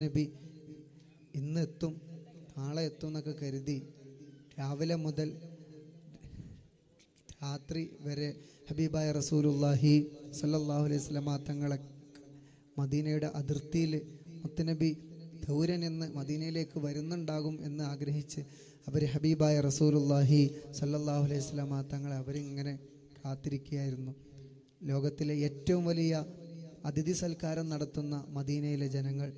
നബി ഇന്ന് എത്തും നാളെ എത്തും എന്നൊക്കെ കരുതി രാവിലെ മുതൽ രാത്രി വരെ ഹബീബായ റസൂലുല്ലാഹി സല്ലാഹു അലൈഹി സ്വലമാ തങ്ങളെ മദീനയുടെ അതിർത്തിയിൽ മുത്തനബി ദൗരൻ എന്ന് മദീനയിലേക്ക് വരുന്നുണ്ടാകും എന്ന് ആഗ്രഹിച്ച് അവർ ഹബീബായ റസൂലുല്ലാഹി സല്ലാഹു അലൈഹി സ്വലമാ തങ്ങളെ അവരിങ്ങനെ കാത്തിരിക്കുകയായിരുന്നു. ലോകത്തിലെ ഏറ്റവും വലിയ അതിഥി സൽക്കാരം നടത്തുന്ന മദീനയിലെ ജനങ്ങൾ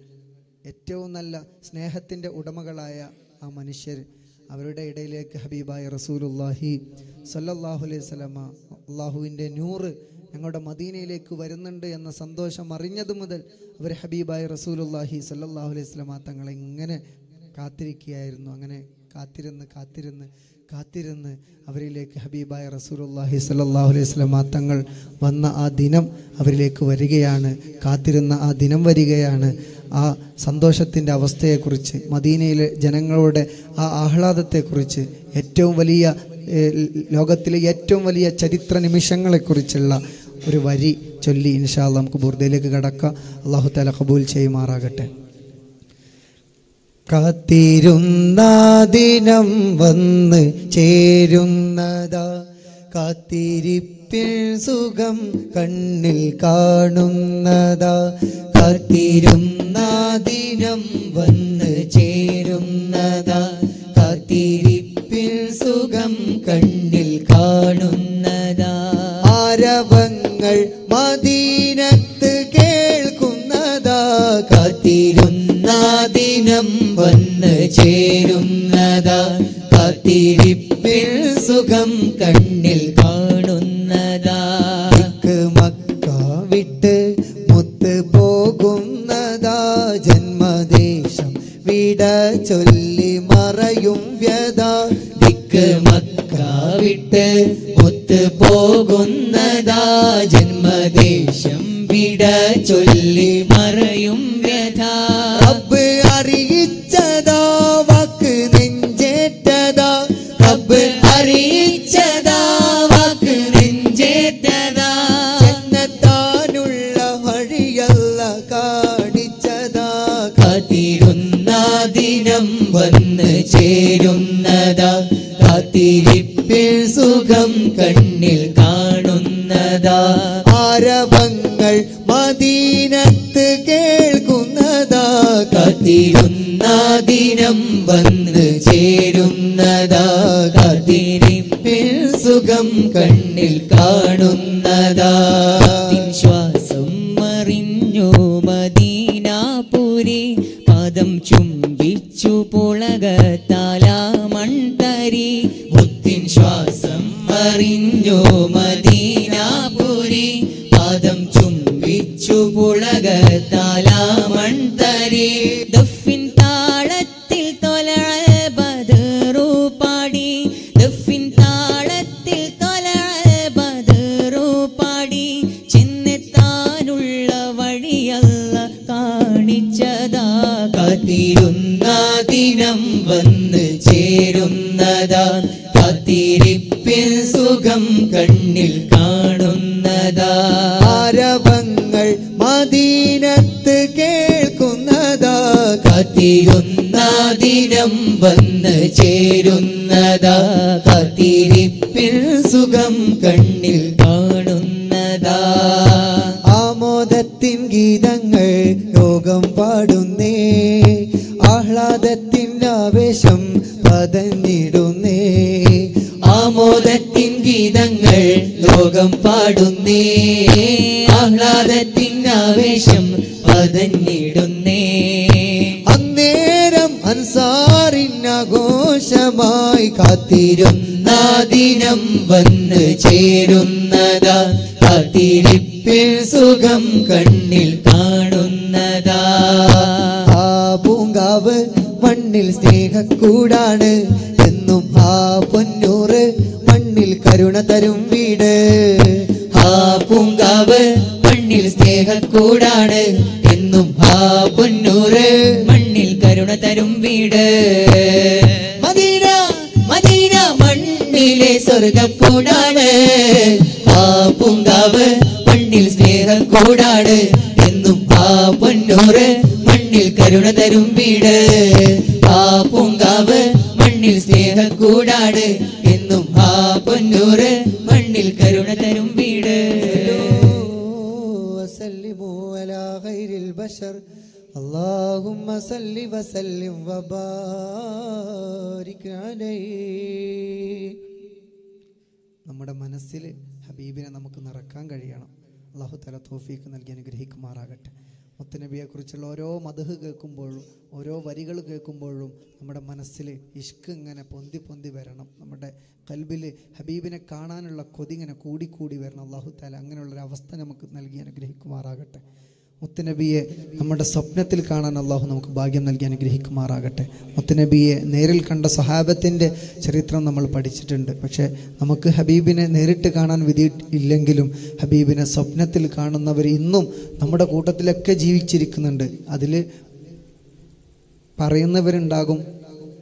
ഏറ്റവും നല്ല സ്നേഹത്തിന്റെ ഉടമകളായ ആ മനുഷ്യർ അവരുടെ ഇടയിലേക്ക് ഹബീബായ റസൂലുല്ലാഹി സല്ലല്ലാഹു അലൈഹി സ്വലമ അള്ളാഹുവിന്റെ നൂറ് ഞങ്ങളുടെ മദീനയിലേക്ക് വരുന്നുണ്ട് എന്ന സന്തോഷം അറിഞ്ഞതു മുതൽ അവർ ഹബീബായ റസൂലുല്ലാഹി സല്ലല്ലാഹു അലൈഹി സ്വലമ തങ്ങളെ ഇങ്ങനെ കാത്തിരിക്കുകയായിരുന്നു. അങ്ങനെ കാത്തിരുന്ന് കാത്തിരുന്ന് കാത്തിരുന്ന് അവരിലേക്ക് ഹബീബായ റസൂലുല്ലാഹി സലാഹു അലൈഹി വസല്ലമ തങ്ങൾ വന്ന ആ ദിനം അവരിലേക്ക് വരികയാണ്. കാത്തിരുന്ന ആ ദിനം വരികയാണ്. ആ സന്തോഷത്തിന്റെ അവസ്ഥയെക്കുറിച്ച് മദീനയിലെ ജനങ്ങളുടെ ആ ആഹ്ലാദത്തെക്കുറിച്ച് ഏറ്റവും വലിയ ലോകത്തിലെ ഏറ്റവും വലിയ ചരിത്ര നിമിഷങ്ങളെക്കുറിച്ചുള്ള ഒരു വരി ചൊല്ലി ഇൻഷാല്ല നമുക്ക് ബുർദയിലേക്ക് കടക്കാം. അള്ളാഹു താല കബൂൽ ചെയ്യുമാറാകട്ടെ. കാത്തിരുന്ന ദിനം വന്ന് ചേരുന്നതാ. കാത്തിരിപ്പിൽ സുഖം കണ്ണിൽ കാണുന്നതാ. കാത്തിരുന്ന ദിനം വന്ന് ചേരുന്നതാ അറിഞ്ഞു കാത്തിരിപ്പിൽ സുഖം കണ്ണിൽ കാണുന്നതാ. ആമോദത്തിൻ ഗീതങ്ങൾ ലോകം പാടുന്നേ. ആഹ്ലാദത്തിൻ ആവേശം പതഞ്ഞിടുന്നേ. ആമോദത്തിൻ ഗീതങ്ങൾ ലോകം പാടുന്നേ. ആഹ്ലാദത്തിൻ ആവേശം പതഞ്ഞിടുന്നേ. അന്നേരം അൻസാറിനാഘോഷമായി കാത്തിരുന്ന ദിനം വന്ന് ചേരുന്നതാ. കാത്തിരിപ്പിൽ സുഖം കണ്ണിൽ കാണുന്നതാ. ആ പൂങ്കാവ് മണ്ണിൽ സ്നേഹക്കൂടാണ് എന്നും ആ പൊന്നൂറ് മണ്ണിൽ കരുണ തരും വീട്. ആ പൂങ്കാവ് മണ്ണിൽ സ്നേഹക്കൂടാണ് എന്നും ആ പൊന്നൂറ് മണ്ണിൽ കരുണ തരും വീട്. മണ്ണിലെ സ്വർഗക്കൂടാണ് ആ പൂങ്കാവ് മണ്ണിൽ സ്നേഹക്കൂടാണ് എന്നും ആ പൊന്നൂറ് മണ്ണിൽ കരുണ കരുണ തരും വീട് ആ പൂങ്കാവ് മണ്ണിൽ സ്നേഹക്കൂടാട് എന്നും ആ പൊന്നൂറ് മണ്ണിൽ കരുണ തരും വീട് وسلموا على خير البشر اللهم صل وسلم وبارك عليه നമ്മുടെ മനസ്സിൽ ഹബീബിനെ നമുക്ക് നിറക്കാൻ കഴിയണം. അള്ളാഹു തല തോഫീക്ക് നൽകി അനുഗ്രഹിക്കുമാറാകട്ടെ. മുത്തനബിയെക്കുറിച്ചുള്ള ഓരോ മതഹ് കേൾക്കുമ്പോഴും ഓരോ വരികൾ കേൾക്കുമ്പോഴും നമ്മുടെ മനസ്സിൽ ഇഷ്ക് ഇങ്ങനെ പൊന്തി പൊന്തി വരണം. നമ്മുടെ കൽബിൽ ഹബീബിനെ കാണാനുള്ള കൊതി ഇങ്ങനെ കൂടിക്കൂടി വരണം. അള്ളാഹു താല അങ്ങനെയുള്ളൊരു അവസ്ഥ നമുക്ക് നൽകി അനുഗ്രഹിക്കുമാറാകട്ടെ. മുത്തനബിയെ നമ്മുടെ സ്വപ്നത്തിൽ കാണാൻ അള്ളാഹു നമുക്ക് ഭാഗ്യം നൽകി അനുഗ്രഹിക്കുമാറാകട്ടെ. മുത്തനബിയെ നേരിൽ കണ്ട സഹാബത്തിന്റെ ചരിത്രം നമ്മൾ പഠിച്ചിട്ടുണ്ട്. പക്ഷേ നമുക്ക് ഹബീബിനെ നേരിട്ട് കാണാൻ വിധി ഇല്ലെങ്കിലും ഹബീബിനെ സ്വപ്നത്തിൽ കാണുന്നവർ ഇന്നും നമ്മുടെ കൂട്ടത്തിലൊക്കെ ജീവിച്ചിരിക്കുന്നുണ്ട്. അതിൽ പറയുന്നവരുണ്ടാകും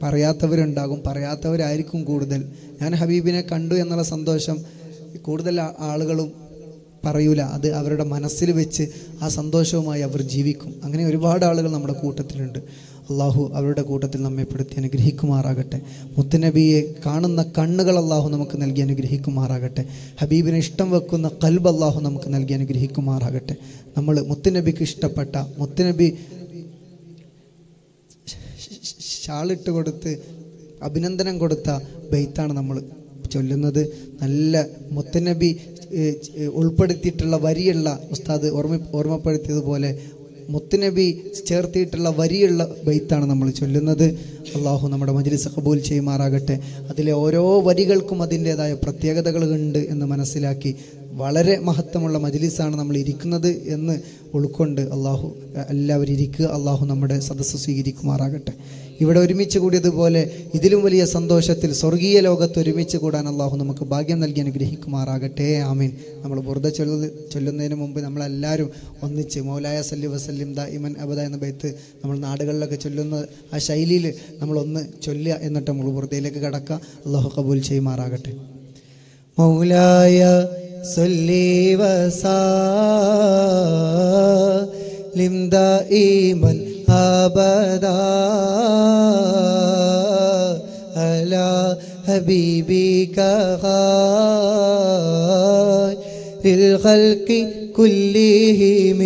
പറയാത്തവരുണ്ടാകും പറയാത്തവരായിരിക്കും കൂടുതൽ. ഞാൻ ഹബീബിനെ കണ്ടു എന്നുള്ള സന്തോഷം കൂടുതൽ ആളുകളും പറയൂല. അത് അവരുടെ മനസ്സിൽ വെച്ച് ആ സന്തോഷവുമായി അവർ ജീവിക്കും. അങ്ങനെ ഒരുപാട് ആളുകൾ നമ്മുടെ കൂട്ടത്തിലുണ്ട്. അള്ളാഹു അവരുടെ കൂട്ടത്തിൽ നമ്മെ പെടുത്തി അനുഗ്രഹിക്കുമാറാകട്ടെ. മുത്തുനബിയെ കാണുന്ന കണ്ണുകൾ അള്ളാഹു നമുക്ക് നൽകി അനുഗ്രഹിക്കുമാറാകട്ടെ. ഹബീബിനെ ഇഷ്ടം വെക്കുന്ന കൽബ് അള്ളാഹു നമുക്ക് നൽകി അനുഗ്രഹിക്കുമാറാകട്ടെ. നമ്മൾ മുത്തുനബിക്ക് ഇഷ്ടപ്പെട്ട മുത്തുനബി ഷാളിട്ട് കൊടുത്ത് അഭിനന്ദനം കൊടുത്ത ബെയ്ത്താണ് നമ്മൾ ചൊല്ലുന്നത്. നല്ല മുത്തനബി ഉൾപ്പെടുത്തിയിട്ടുള്ള വരിയുള്ള ഉസ്താദ് ഓർമ്മ ഓർമ്മപ്പെടുത്തിയതുപോലെ മുത്തുനബി ചേർത്തിയിട്ടുള്ള വരിയുള്ള ബൈത്താണ് നമ്മൾ ചൊല്ലുന്നത്. അള്ളാഹു നമ്മുടെ മജ്ലിസ് കബൂൽ ചെയ്യുമാറാകട്ടെ. അതിലെ ഓരോ വരികൾക്കും അതിന്റെതായ പ്രത്യേകതകളുണ്ട് എന്ന് മനസ്സിലാക്കി വളരെ മഹത്വമുള്ള മജ്ലിസാണ് നമ്മൾ ഇരിക്കുന്നത് എന്ന് ഉൾക്കൊണ്ട് അള്ളാഹു എല്ലാവരും ഇരിക്കുക അള്ളാഹു നമ്മുടെ സദസ്സ് സ്വീകരിക്കുമാറാകട്ടെ. ഇവിടെ ഒരുമിച്ച് കൂടിയതുപോലെ ഇതിലും വലിയ സന്തോഷത്തിൽ സ്വർഗീയ ലോകത്ത് ഒരുമിച്ച് കൂടാൻ അള്ളാഹു നമുക്ക് ഭാഗ്യം നൽകി അനുഗ്രഹിക്കുമാറാകട്ടെ. ആമീൻ. നമ്മൾ ബുർദ ചൊല്ലു ചൊല്ലുന്നതിന് മുമ്പ് നമ്മളെല്ലാവരും ഒന്നിച്ച് മൗലായ സല്ലി വസല്ലിം ദ ഇമൻ അബദ എന്ന ബൈത്ത് നമ്മൾ നാടുകളിലൊക്കെ ചൊല്ലുന്ന ആ ശൈലിയിൽ നമ്മളൊന്ന് ചൊല്ലുക എന്നിട്ട് നമ്മൾ കടക്കുക. അള്ളാഹു കബൂൽ ചെയ്യുമാറാകട്ടെ. മൗലായ സല്ലി വസല്ലിം ദായിമൻ അബദാ അലാ ഹബീബിക ഖൈറിൽ ഖൽഖി കുല്ലിഹിം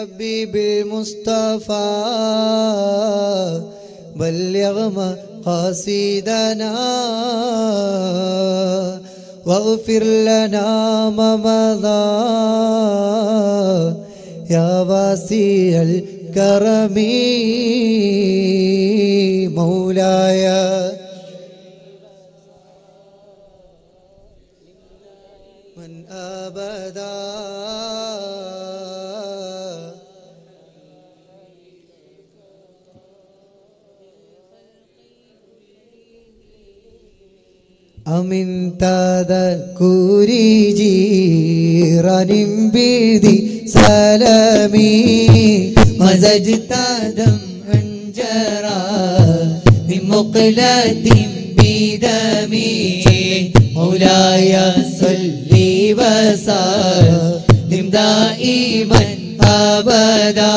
يا ربي بالمصطفى بلغ مقاصدنا واغفر لنا ما مضى يا واسع الكرم مولاي. من أبدا. أمن تذكري جيران بذي سلامي مزجت دمعا جرى من مقلة بدمي مولاي صل وسلم دائما أبدا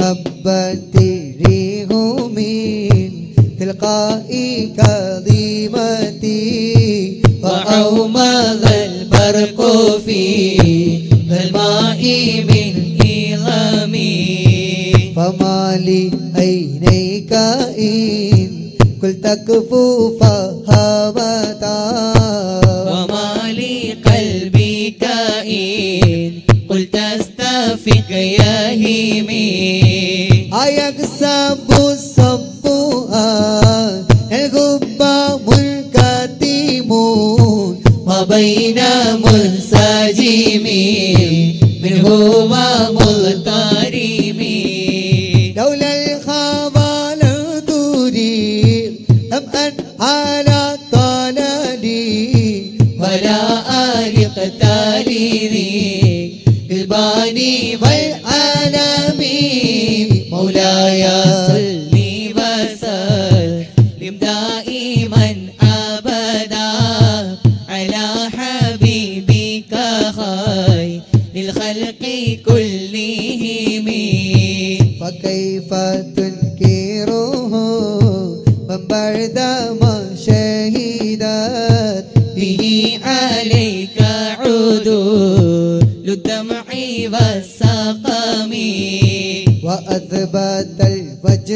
هبت ريح من تلقاء كظيمتي وعومض البرق في الماء من إلمي فما لي عينيك إن قلت كفو فهمتا وما لي قلبك فيك يا هيمي. هيك سبو السبوها ما بين ملسا جيمي من هو مغترمين لولا الخبال الدوري أن على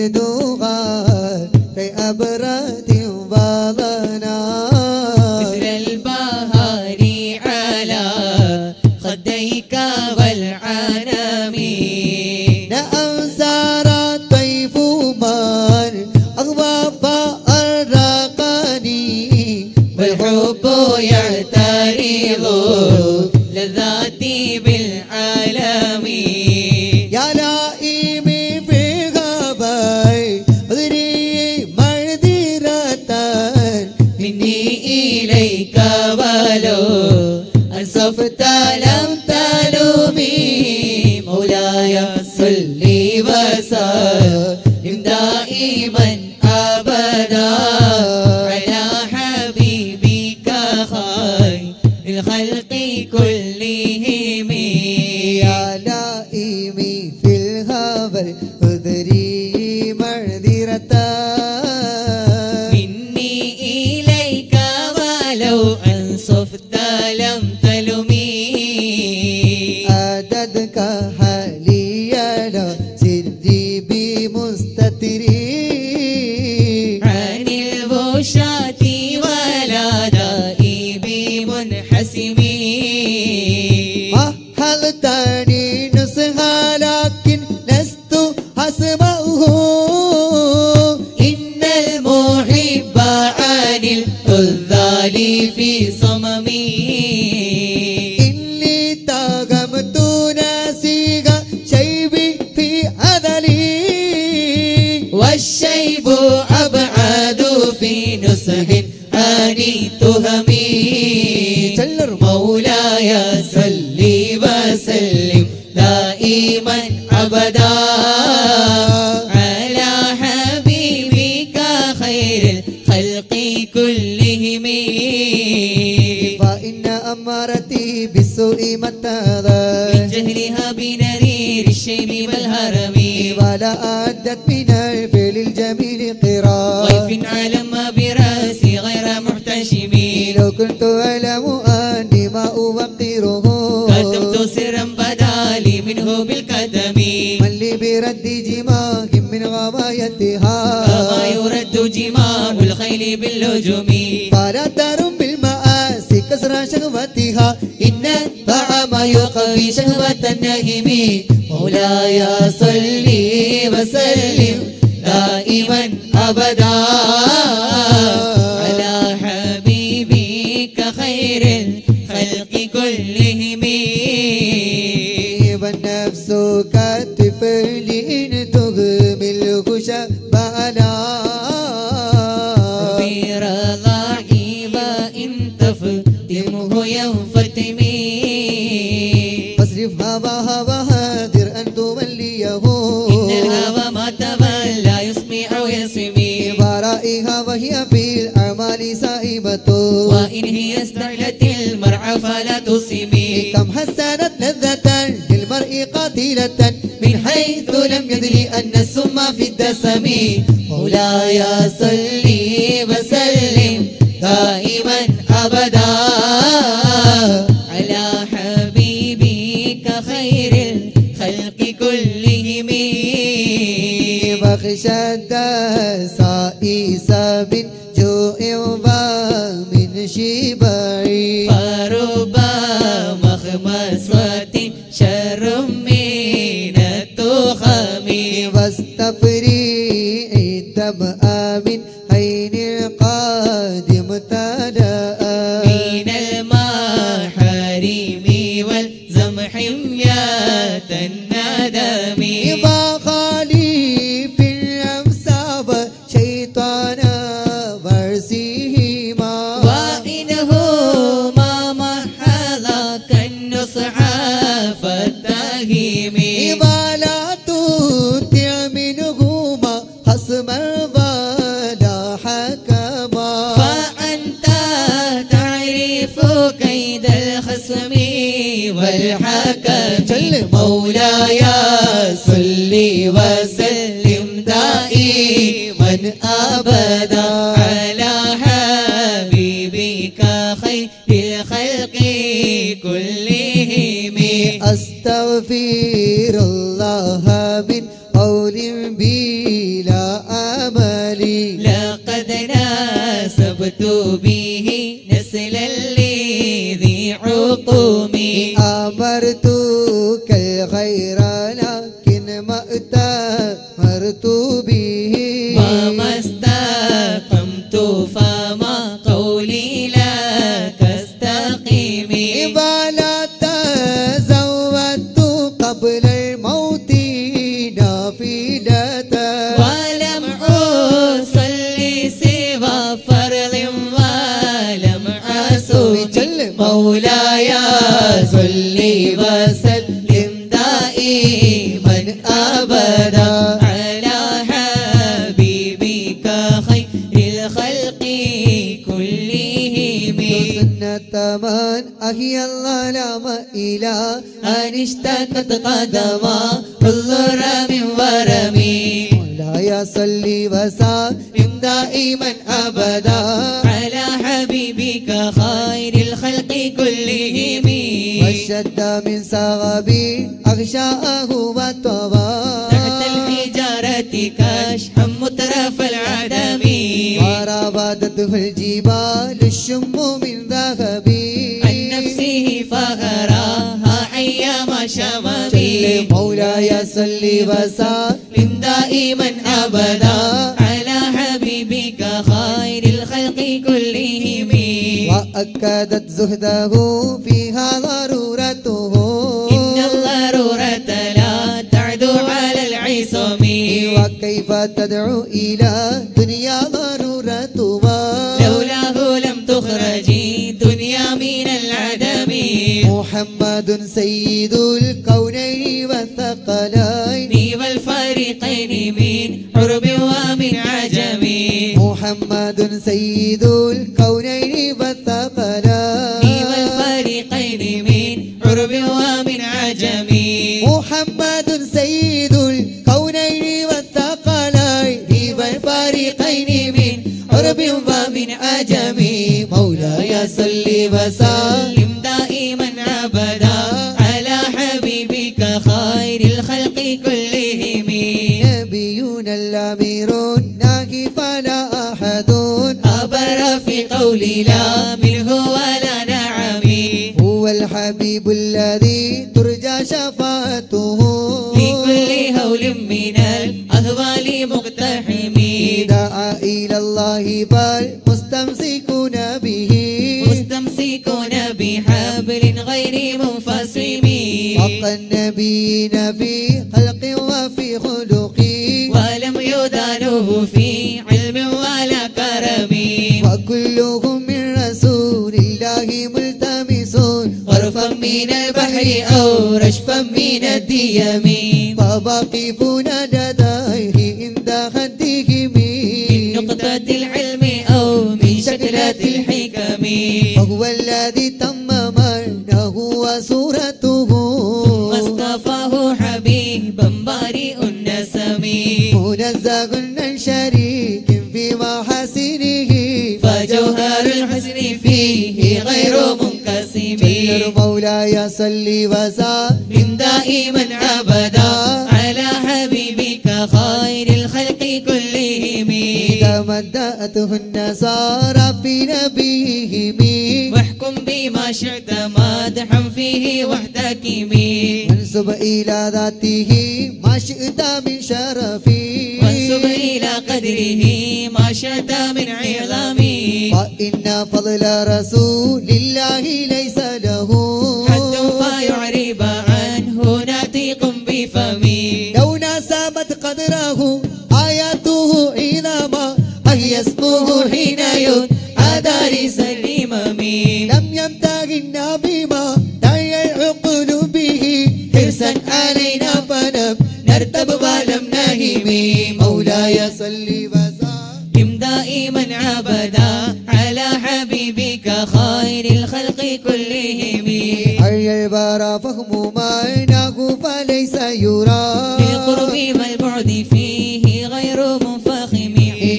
دوغال كي أبرتي أبدا. في بدت بنا الفيل الجميل قراء ضيف ألم برأسي غير محتشم. لو كنت أعلم أني ما أوقره كتبت سرا بدا لي منه بالقدم. من لي برد جماه من غوايتها. كما يرد جماه الخيل باللجوم فلا ترم بالمآسي كسر شهوتها. إن يقضي شهوة النهم مولاي صلي وسلم دائما أبدا. طيبة وإن هي استحلت المرعى فلا تصمي كم حسنت لذة للمرء قاتلة من حيث لم يدري أن السم في الدسم. مولاي صلي وسلم دائما أبدا. chi يفك كيد الخصم والحكم مولاي صلي وسلم دائما أبدا على حبيبك خير الخلق كلهم. أستغفر الله من قول بلا أمل. لقد ناسبت به نسل عقوم أمرتك الخير إلى أن اشتكت قدما الضر من ورمي مولاي صل وسلم دائما أبدا على حبيبك خير الخلق كلهم والشد من صغبي أغشاه وطوى تحت الحجارة كشحا مترف العدم وراودته الجبال الشم من ذهب مولاي صل وسلم دائما أبدا على حبيبك خير الخلق كلهم وأكدت زهده فيها ضرورته إن الضرورة لا تعدو على العصم وكيف تدعو إلى محمد سيد الكونين والثقلين. والفريقين من عرب ومن عجم. محمد سيد الكونين والثقلين. والفريقين من عرب ومن عجم. محمد سيد الكونين والثقلين. والفريقين من عرب ومن عجم. مولاي صل وسلم. شفاعته في كل هول من الأهوال مقتحم دعا إلى الله بل مستمسكون به. مستمسكون بحبل غير منفصم. حق النبيين في خلق من البحر أو رشفا من الديم. فواقفون لديه عند خدهم من نقطة العلم أو من شكلة الحكم. وهو الذي تم معناه وصورته. واصطفاه حبيبا بارئ النسم. منزه عن شريك جل مولاي صل وسلم. دائما أبدا على حبيبك خير الخلق كلهم. إذا مدأته النصارى في نبيهم. واحكم بما شئت مادحا فيه واحتكم وانسب إلى ذاته ما شئت من شرفي وانسب إلى قدره ما شئت من عظام فإن فضل رسول الله ليس نهم مولاي صل وسلم. دائما عبدا على حبيبك خير الخلق كلهم. أي البرى فهم معناه فليس يرى. بالقرب والبعد فيه غير منفخم.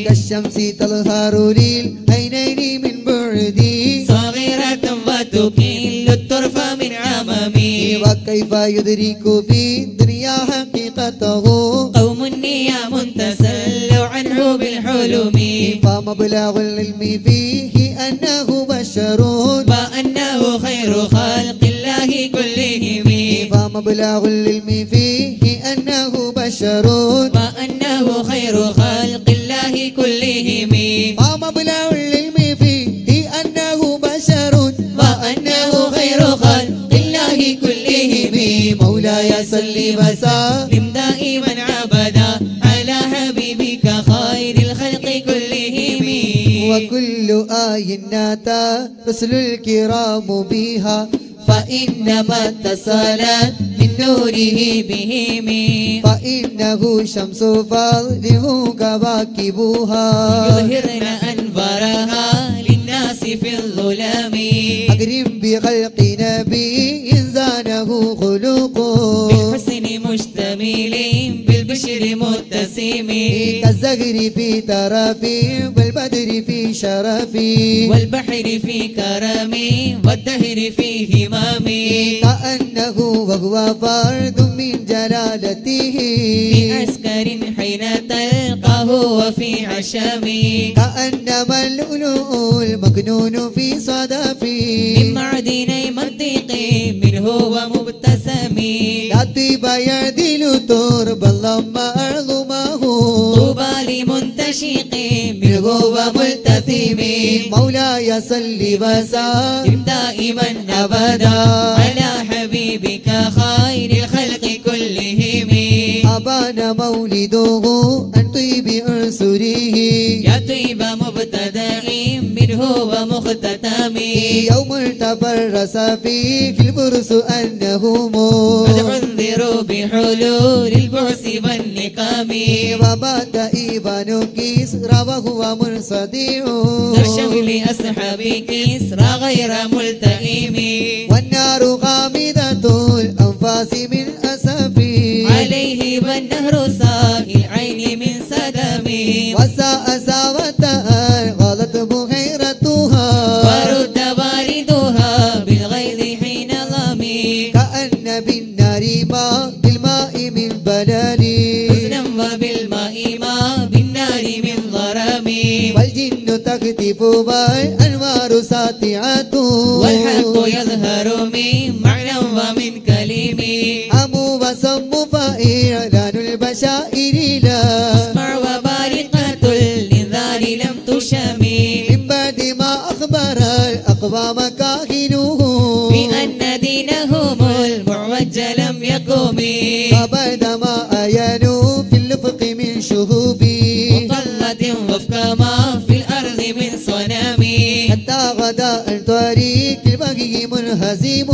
كالشمس تظهر للعينين من بعدي صغيرة وتكل الطرف من عممي وكيف يدرك في الدنيا حقيقته؟ نيام تسلوا عنه بالحلم. فمبلغ العلم فيه أنه بشر. وأنه خير خلق الله كلهم. فمبلغ العلم فيه أنه بشر. وأنه خير خلق الله كلهم. فمبلغ العلم فيه أنه بشر. وأنه خير خلق الله كلهم. مولاي صل وسلم. وكل آي ناتى رسل الكرام بها فإنما اتصلت من نوره بهم. فإنه شمس فضله كواكبها يظهرن أنوارها للناس في الظلام. أكرم بخلق نبي متسم كالزهر في ترفي والبدر في شرفي والبحر في كرم والدهر في همام. كأنه وهو فرد من جلالته. في عسكر حين تلقاه وفي عشم كأنما اللؤلؤ المكنون في من صدفي معدني منطق منه ومبتسم. لا طيب يعدل ترب اللهم أرضمه طوبى لمنتشق منه وملتثم مولاي صل وسلم دائما أبدا على حبيبك خير الخلق كلهم أبان مولده أن طيب أنصره يا طيب مبتدأ منه ومختتم. يوم التفرس فيه البرس أنهم قد انذروا بحلول البعث والنقام. وبات إيبان كسرى وهو منصدع ترشم لأصحاب كسرى غير ملتئم. والنار غامضة الأنفاس من أسفي. عليه والنهر ساقي العين من سدم وساء ساوتها تكتف والأنوار ساطعة. والحق يظهر من معنى ومن كلم أمو وسم فإعلان البشائر لا. أسمع وبارقة الإنذار لم تشمي. من بعد ما أخبر الأقوام منهزم.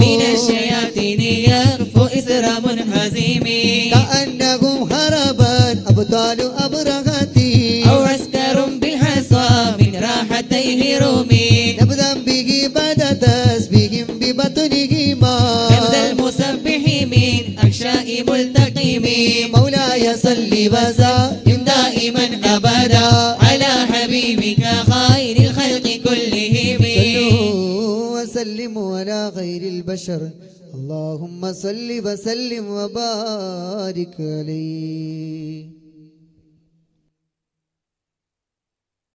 من الشياطين يغفو إثر منهزم. كأنهم هربا أبطال أبرهتي أو عسكر بالحصى من راحتيه رومي نبذا به بعد تسبيهم ببطنهما. نبذ المسبح من أحشاء ملتقم مولاي صل وسلم دائما أبدا. على حبيبك خير على خير البشر. اللهم صل وسلم وبارك عليه.